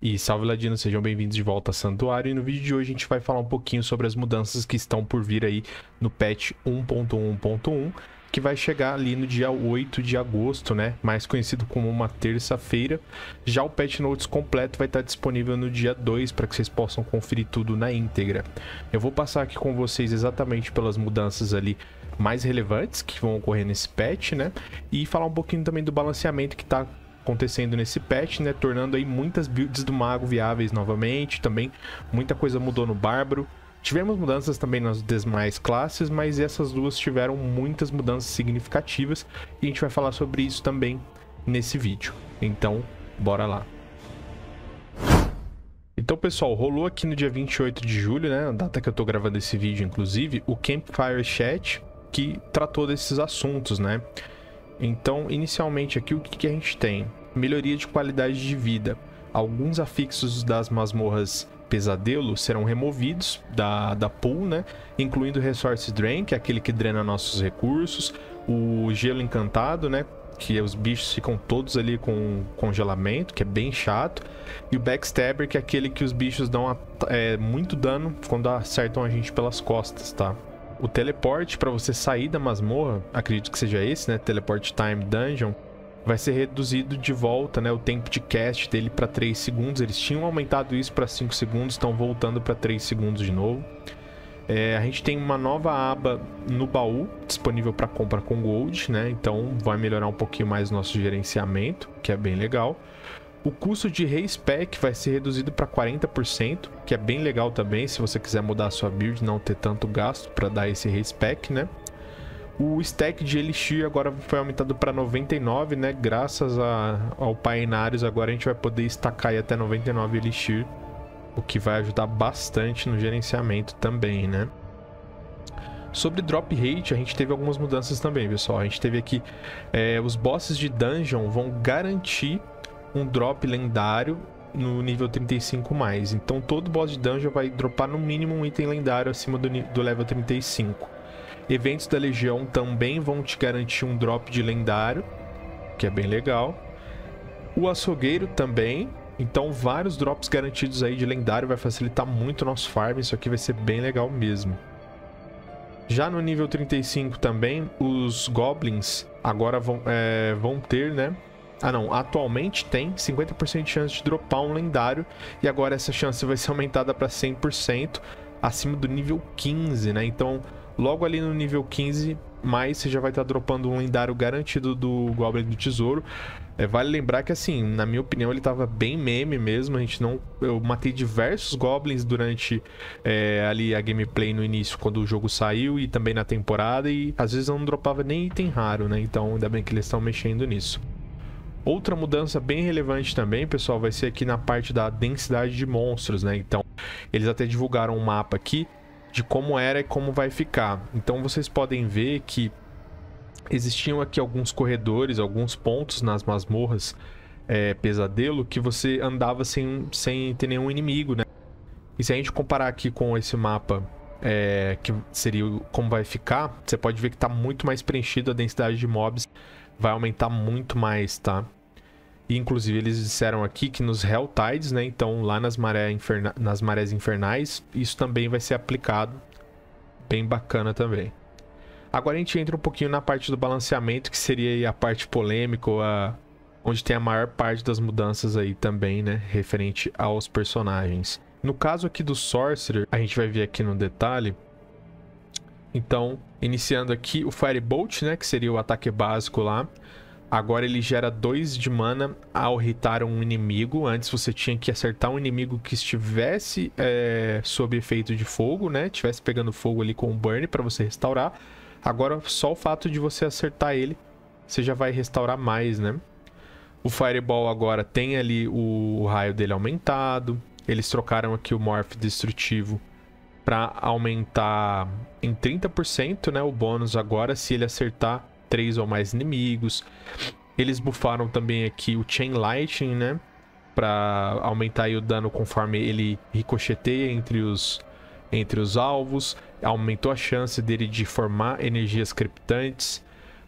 E salve ladinos, sejam bem-vindos de volta a Santuário. E no vídeo de hoje a gente vai falar um pouquinho sobre as mudanças que estão por vir aí no patch 1.1.1, que vai chegar ali no dia 8 de agosto, né? Mais conhecido como uma terça-feira. Já o patch notes completo vai estar disponível no dia 2 para que vocês possam conferir tudo na íntegra. Eu vou passar aqui com vocês exatamente pelas mudanças ali mais relevantes que vão ocorrer nesse patch, né? E falar um pouquinho também do balanceamento que está acontecendo nesse patch, né? Tornando aí muitas builds do mago viáveis novamente. Também muita coisa mudou no bárbaro. Tivemos mudanças também nas demais classes, mas essas duas tiveram muitas mudanças significativas e a gente vai falar sobre isso também nesse vídeo. Então, bora lá. Então, pessoal, rolou aqui no dia 28 de julho, né, a data que eu tô gravando esse vídeo, inclusive, o Campfire Chat, que tratou desses assuntos, né? Então, inicialmente aqui, o que, que a gente tem? Melhoria de qualidade de vida. Alguns afixos das masmorras pesadelo serão removidos da, da pool, né? Incluindo o Resource Drain, que é aquele que drena nossos recursos. O Gelo Encantado, né? Que os bichos ficam todos ali com congelamento, que é bem chato. E o Backstabber, que é aquele que os bichos dão é, muito dano quando acertam a gente pelas costas, tá? O teleporte para você sair da masmorra, acredito que seja esse, né? Teleport Time Dungeon, vai ser reduzido de volta, né? O tempo de cast dele para 3 segundos. Eles tinham aumentado isso para 5 segundos, estão voltando para 3 segundos de novo. É, a gente tem uma nova aba no baú disponível para compra com gold, né? Então vai melhorar um pouquinho mais o nosso gerenciamento, que é bem legal. O custo de respec vai ser reduzido para 40%, que é bem legal também, se você quiser mudar a sua build, não ter tanto gasto para dar esse respec, né? O stack de Elixir agora foi aumentado para 99, né? Graças a, ao Painários, agora a gente vai poder estacar até 99 Elixir, o que vai ajudar bastante no gerenciamento também, né? Sobre drop rate, a gente teve algumas mudanças também, pessoal. A gente teve aqui é, os bosses de dungeon vão garantir um drop lendário no nível 35 mais. Então todo boss de dungeon vai dropar no mínimo um item lendário acima do, do level 35. Eventos da Legião também vão te garantir um drop de lendário, que é bem legal. O açougueiro também. Então vários drops garantidos aí de lendário vai facilitar muito o nosso farm. Isso aqui vai ser bem legal mesmo. Já no nível 35 também, os goblins agora vão, é, vão ter, né? Ah não, atualmente tem 50% de chance de dropar um lendário e agora essa chance vai ser aumentada para 100% acima do nível 15, né? Então, logo ali no nível 15, mais você já vai estar tá dropando um lendário garantido do Goblin do Tesouro. É, vale lembrar que, assim, na minha opinião, ele estava bem meme mesmo. A gente não. Eu matei diversos goblins durante é, ali a gameplay no início, quando o jogo saiu, e também na temporada. E às vezes eu não dropava nem item raro, né? Então, ainda bem que eles estão mexendo nisso. Outra mudança bem relevante também, pessoal, vai ser aqui na parte da densidade de monstros, né? Então, eles até divulgaram um mapa aqui de como era e como vai ficar. Então, vocês podem ver que existiam aqui alguns corredores, alguns pontos nas masmorras é, pesadelo que você andava sem, sem ter nenhum inimigo, né? E se a gente comparar aqui com esse mapa é, que seria como vai ficar, você pode ver que está muito mais preenchido a densidade de mobs, vai aumentar muito mais, tá? Inclusive, eles disseram aqui que nos Hell Tides, né? Então, lá nas, maré inferna nas marés infernais, isso também vai ser aplicado. Bem bacana também. Agora a gente entra um pouquinho na parte do balanceamento, que seria a parte polêmica, a... onde tem a maior parte das mudanças aí também, né? Referente aos personagens. No caso aqui do Sorcerer, a gente vai ver aqui no detalhe. Então, iniciando aqui o Firebolt, né? Que seria o ataque básico lá. Agora ele gera 2 de mana ao hitar um inimigo. Antes você tinha que acertar um inimigo que estivesse é, sob efeito de fogo, né? Tivesse pegando fogo ali com o burn para você restaurar. Agora só o fato de você acertar ele, você já vai restaurar mais, né? O Fireball agora tem ali o, o raio dele aumentado. Eles trocaram aqui o Morph destrutivo para aumentar em 30%, né, o bônus agora se ele acertar três ou mais inimigos. Eles bufaram também aqui o Chain Lightning, né? Pra aumentar o dano conforme ele ricocheteia entre os, entre os alvos. Aumentou a chance dele de formar energias criptantes.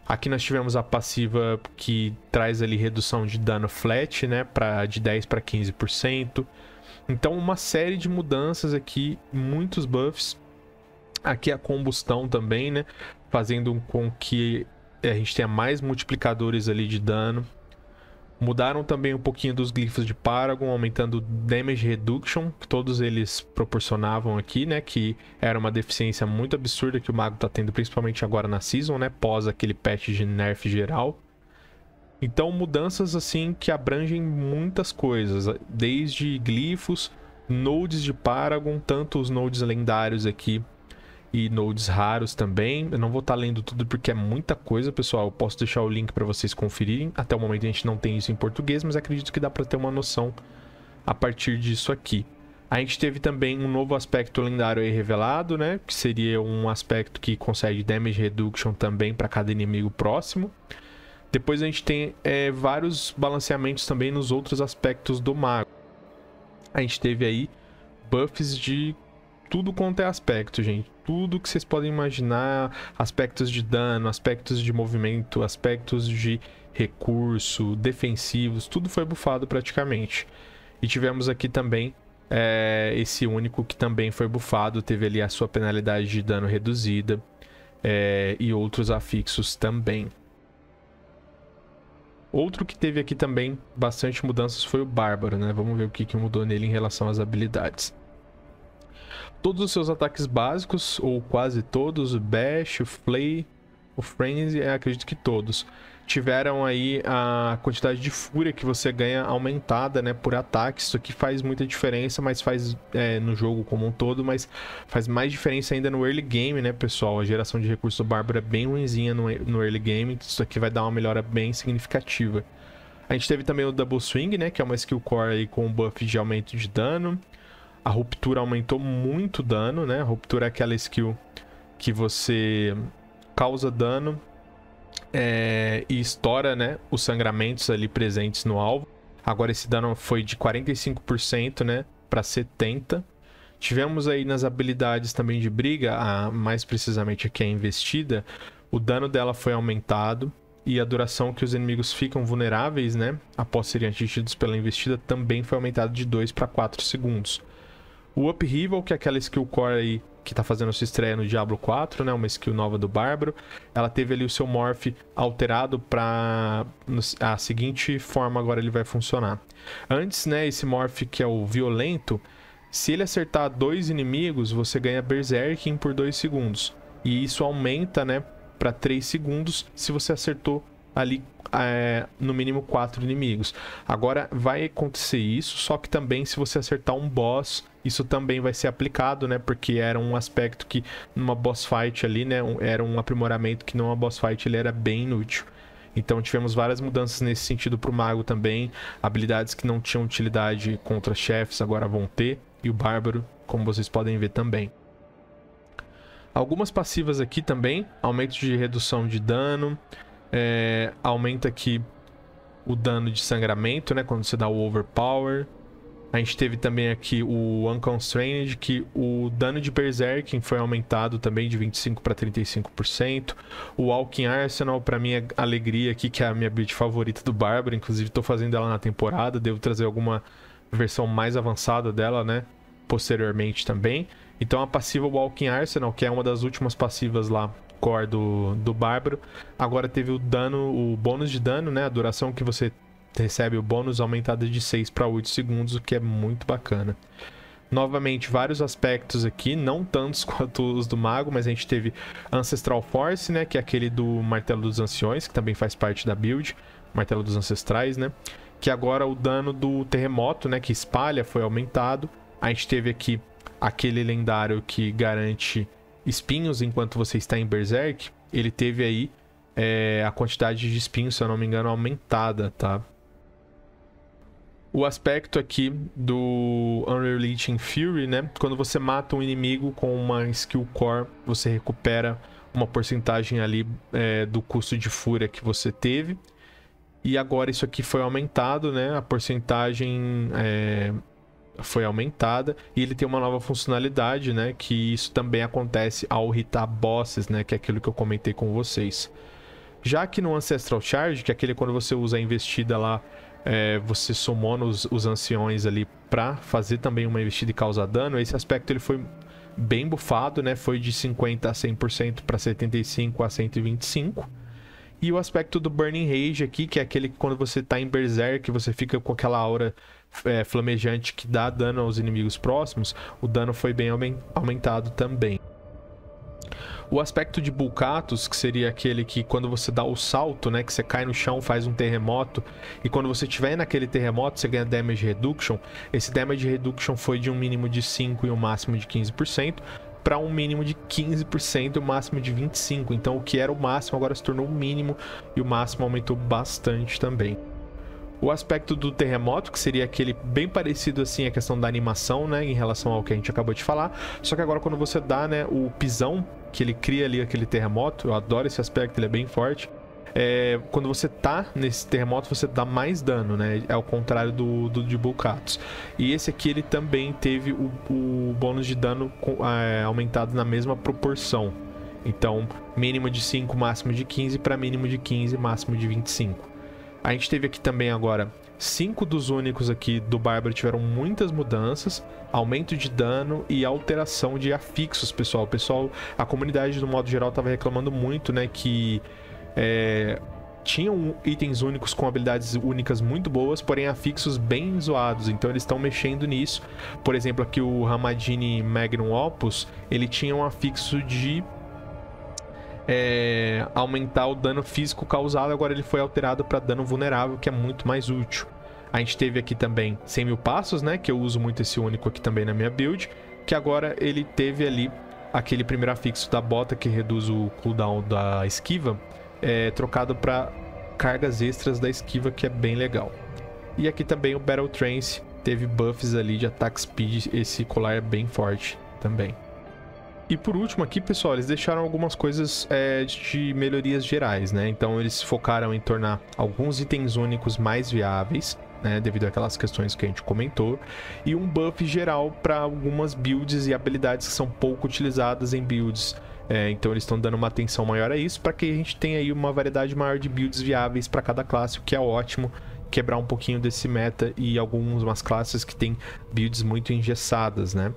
Aqui nós tivemos a passiva que traz ali redução de dano flat, né, para de 10 para 15%. Então uma série de mudanças aqui, muitos buffs. Aqui a combustão também, né, fazendo com que a gente tenha mais multiplicadores ali de dano. Mudaram também um pouquinho dos glifos de Paragon, aumentando damage reduction, que todos eles proporcionavam aqui, né? Que era uma deficiência muito absurda que o mago tá tendo, principalmente agora na season, né? Pós aquele patch de nerf geral. Então, mudanças assim que abrangem muitas coisas, desde glifos, nodes de Paragon, tanto os nodes lendários aqui e nodes raros também. Eu não vou estar tá lendo tudo porque é muita coisa, pessoal. Eu posso deixar o link para vocês conferirem. Até o momento a gente não tem isso em português, mas acredito que dá para ter uma noção a partir disso aqui. A gente teve também um novo aspecto lendário aí revelado, né? Que seria um aspecto que consegue damage reduction também para cada inimigo próximo. Depois a gente tem é, vários balanceamentos também nos outros aspectos do mago. A gente teve aí buffs de tudo quanto é aspecto, gente. Tudo que vocês podem imaginar, aspectos de dano, aspectos de movimento, aspectos de recurso, defensivos, tudo foi bufado praticamente. E tivemos aqui também é, esse único que também foi bufado, teve ali a sua penalidade de dano reduzida é, e outros afixos também. Outro que teve aqui também bastante mudanças foi o Bárbaro, né? Vamos ver o que, que mudou nele em relação às habilidades. Todos os seus ataques básicos, ou quase todos, o Bash, o Flay, o Frenzy, acredito que todos, tiveram aí a quantidade de fúria que você ganha aumentada, né, por ataque. Isso aqui faz muita diferença, mas faz é, no jogo como um todo, mas faz mais diferença ainda no early game, né, pessoal? A geração de recursos do Bárbaro é bem ruimzinha no, no early game, isso aqui vai dar uma melhora bem significativa. A gente teve também o Double Swing, né, que é uma skill core aí com buff de aumento de dano. A ruptura aumentou muito dano, né? A ruptura é aquela skill que você causa dano é, e estoura, né? Os sangramentos ali presentes no alvo. Agora esse dano foi de 45%, né? Para 70%. Tivemos aí nas habilidades também de briga, a, mais precisamente aqui a investida, o dano dela foi aumentado e a duração que os inimigos ficam vulneráveis, né, após serem atingidos pela investida, também foi aumentado de 2 para 4 segundos. O Upheaval, que é aquela skill core aí que tá fazendo sua estreia no Diablo 4, né? Uma skill nova do Bárbaro. Ela teve ali o seu morph alterado para a seguinte forma agora ele vai funcionar. Antes, né, esse morph que é o violento, se ele acertar dois inimigos, você ganha Berserking por 2 segundos. E isso aumenta, né, para 3 segundos se você acertou ali é, no mínimo quatro inimigos. Agora vai acontecer isso, só que também se você acertar um boss, isso também vai ser aplicado, né? Porque era um aspecto que numa boss fight ali, né? Era um aprimoramento que numa boss fight ele era bem inútil. Então tivemos várias mudanças nesse sentido para o mago também. Habilidades que não tinham utilidade contra chefes agora vão ter. E o bárbaro, como vocês podem ver também. Algumas passivas aqui também. Aumento de redução de dano. É, aumenta aqui o dano de sangramento, né? Quando você dá o Overpower. A gente teve também aqui o Unconstrained, que o dano de Berserking foi aumentado também de 25% para 35%. O Walking Arsenal, para minha alegria aqui, que é a minha build favorita do Bárbaro. Inclusive, estou fazendo ela na temporada. Devo trazer alguma versão mais avançada dela, né? Posteriormente também. Então, a passiva Walking Arsenal, que é uma das últimas passivas lá core do, do Bárbaro. Agora teve o dano, o bônus de dano, né? A duração que você recebe o bônus aumentada de 6 para 8 segundos, o que é muito bacana. Novamente, vários aspectos aqui, não tantos quanto os do Mago, mas a gente teve Ancestral Force, né? Que é aquele do Martelo dos Anciões, que também faz parte da build. Martelo dos Ancestrais, né? Que agora o dano do terremoto, né? Que espalha, foi aumentado. A gente teve aqui aquele lendário que garante espinhos enquanto você está em Berserk, ele teve aí é, a quantidade de espinhos, se eu não me engano, aumentada, tá? O aspecto aqui do Unrelenting Fury, né? Quando você mata um inimigo com uma skill core, você recupera uma porcentagem ali é, do custo de fúria que você teve. E agora isso aqui foi aumentado, né? A porcentagem é, foi aumentada e ele tem uma nova funcionalidade, né? Que isso também acontece ao hitar bosses, né? Que é aquilo que eu comentei com vocês. Já que no Ancestral Charge, que é aquele quando você usa a investida lá, é, você somou os, os anciões ali pra fazer também uma investida e causar dano, esse aspecto ele foi bem bufado, né? Foi de 50 a 100% para 75 a 125. E o aspecto do Burning Rage aqui, que é aquele que quando você tá em Berserk, você fica com aquela aura é, flamejante que dá dano aos inimigos próximos, o dano foi bem aumentado também. O aspecto de Bulkatos, que seria aquele que quando você dá o salto, né, que você cai no chão, faz um terremoto, e quando você estiver naquele terremoto, você ganha damage reduction. Esse damage reduction foi de um mínimo de 5 e um máximo de 15% para um mínimo de 15% e um máximo de 25%. Então o que era o máximo agora se tornou o mínimo e o máximo aumentou bastante também. O aspecto do terremoto, que seria aquele bem parecido assim a questão da animação, né, em relação ao que a gente acabou de falar. Só que agora quando você dá, né, o pisão que ele cria ali aquele terremoto, eu adoro esse aspecto, ele é bem forte. É, quando você tá nesse terremoto, você dá mais dano, né? É ao contrário do, do de Bulkatos. E esse aqui, ele também teve o, o bônus de dano é, aumentado na mesma proporção. Então, mínimo de 5, máximo de 15, para mínimo de 15, máximo de 25. A gente teve aqui também agora cinco dos únicos aqui do Bárbaro tiveram muitas mudanças, aumento de dano e alteração de afixos, pessoal. Pessoal, a comunidade no modo geral estava reclamando muito, né, que é, tinham itens únicos com habilidades únicas muito boas, porém afixos bem zoados. Então eles estão mexendo nisso. Por exemplo, aqui o Ramadini Magnum Opus, ele tinha um afixo de é, aumentar o dano físico causado, agora ele foi alterado para dano vulnerável, que é muito mais útil. A gente teve aqui também 100 mil passos, né? Que eu uso muito esse único aqui também na minha build. Que agora ele teve ali aquele primeiro afixo da bota que reduz o cooldown da esquiva, é, trocado para cargas extras da esquiva, que é bem legal. E aqui também o Battle Trance teve buffs ali de attack speed, esse colar é bem forte também. E por último aqui, pessoal, eles deixaram algumas coisas é, de melhorias gerais, né? Então eles focaram em tornar alguns itens únicos mais viáveis, né, devido àquelas questões que a gente comentou, e um buff geral para algumas builds e habilidades que são pouco utilizadas em builds. É, então eles estão dando uma atenção maior a isso para que a gente tenha aí uma variedade maior de builds viáveis para cada classe, o que é ótimo. Quebrar um pouquinho desse meta e algumas classes que tem builds muito engessadas, né?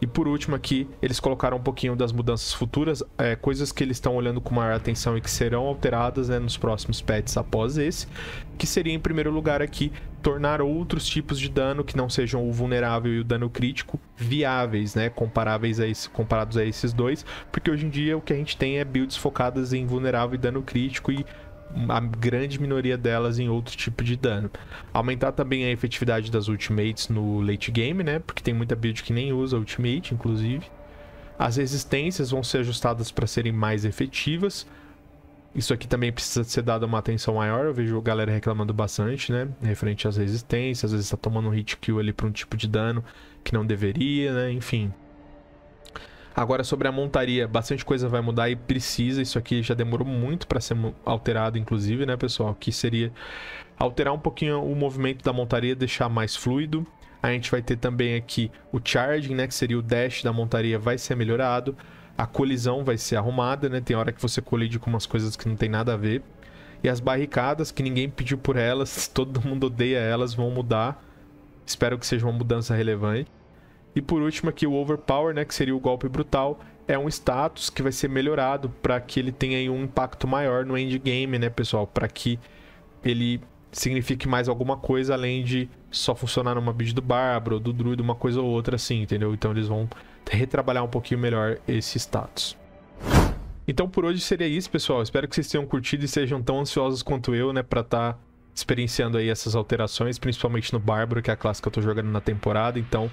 E por último aqui, eles colocaram um pouquinho das mudanças futuras, é, coisas que eles estão olhando com maior atenção e que serão alteradas né, nos próximos patches após esse, que seria em primeiro lugar aqui tornar outros tipos de dano que não sejam o vulnerável e o dano crítico viáveis, né, comparáveis a esse, comparados a esses dois, porque hoje em dia o que a gente tem é builds focadas em vulnerável e dano crítico e a grande minoria delas em outro tipo de dano. Aumentar também a efetividade das ultimates no late game, né? Porque tem muita build que nem usa ultimate, inclusive. As resistências vão ser ajustadas para serem mais efetivas. Isso aqui também precisa ser dado uma atenção maior. Eu vejo a galera reclamando bastante, né? Referente às resistências. Às vezes está tomando um hit kill ali para um tipo de dano que não deveria, né? Enfim. Agora sobre a montaria, bastante coisa vai mudar e precisa. Isso aqui já demorou muito para ser alterado, inclusive, né, pessoal? Que seria alterar um pouquinho o movimento da montaria, deixar mais fluido. A gente vai ter também aqui o charging, né, que seria o dash da montaria, vai ser melhorado. A colisão vai ser arrumada, né? Tem hora que você colide com umas coisas que não tem nada a ver. E as barricadas, que ninguém pediu por elas, todo mundo odeia elas, vão mudar. Espero que seja uma mudança relevante. E por último aqui o Overpower, né, que seria o golpe brutal, é um status que vai ser melhorado para que ele tenha um impacto maior no endgame, né, pessoal? Para que ele signifique mais alguma coisa além de só funcionar numa build do Bárbaro do Druid, uma coisa ou outra assim, entendeu? Então eles vão retrabalhar um pouquinho melhor esse status. Então por hoje seria isso, pessoal. Espero que vocês tenham curtido e sejam tão ansiosos quanto eu, né, para estar tá experienciando aí essas alterações, principalmente no Bárbaro, que é a classe que eu tô jogando na temporada. Então,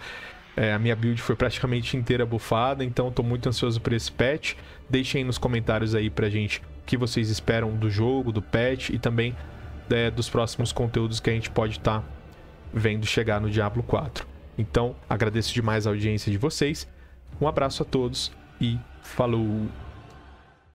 é, a minha build foi praticamente inteira bufada, então estou muito ansioso por esse patch. Deixem nos comentários aí pra gente o que vocês esperam do jogo, do patch e também é, dos próximos conteúdos que a gente pode estar tá vendo chegar no Diablo 4. Então, agradeço demais a audiência de vocês. Um abraço a todos e falou!